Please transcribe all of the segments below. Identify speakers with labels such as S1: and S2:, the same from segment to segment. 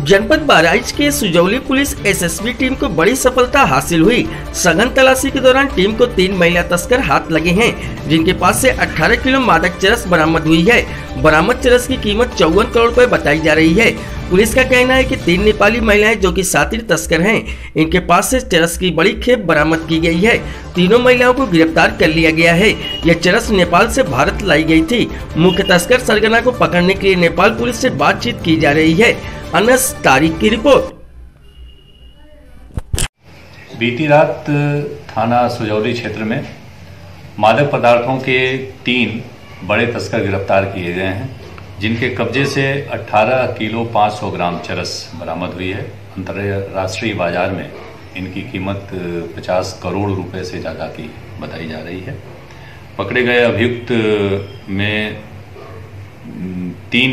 S1: जनपद बहराइच के Sujauli police SSB team को बड़ी सफलता हासिल हुई। सघन तलाशी के दौरान टीम को तीन महिला तस्कर हाथ लगे हैं, जिनके पास से 18 किलो मादक चरस बरामद हुई है। बरामद चरस की कीमत चौवन करोड़ रुपए बताई जा रही है। पुलिस का कहना है कि तीन नेपाली महिलाएँ जो कि सातिर तस्कर हैं, इनके पास से चरस की बड़ी खेप बरामद की गई है। तीनों महिलाओं को गिरफ़्तार कर लिया गया है। यह चरस नेपाल से भारत लाई गई थी। मुख्य तस्कर सरगना को पकड़ने के लिए नेपाल पुलिस से बातचीत की जा रही है। अनस तारिक की रिपोर्ट।
S2: बीती रात थाना सुजौली क्षेत्र में मादक पदार्थों के तीन बड़े तस्कर गिरफ़्तार किए गए हैं, जिनके कब्जे से 18 किलो 500 ग्राम चरस बरामद हुई है। अंतर्राष्ट्रीय बाज़ार में इनकी कीमत 50 करोड़ रुपए से ज़्यादा की बताई जा रही है। पकड़े गए अभियुक्त में तीन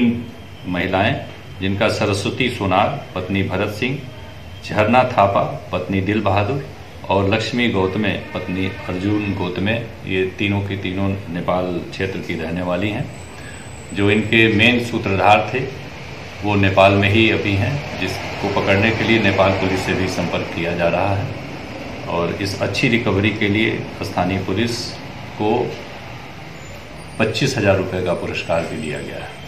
S2: महिलाएँ जिनका सरस्वती सोनार, पत्नी भरत सिंह, झरना थापा, पत्नी दिल बहादुर और लक्ष्मी गौतमे, पत्नी अर्जुन गौतमे, ये तीनों की तीनों नेपाल क्षेत्र की रहने वाली हैं। जो इनके मेन सूत्रधार थे, वो नेपाल में ही अभी हैं, जिसको पकड़ने के लिए नेपाल पुलिस से भी संपर्क किया जा रहा है। और इस अच्छी रिकवरी के लिए स्थानीय पुलिस को पच्चीस हज़ार रुपये का पुरस्कार भी दिया गया है।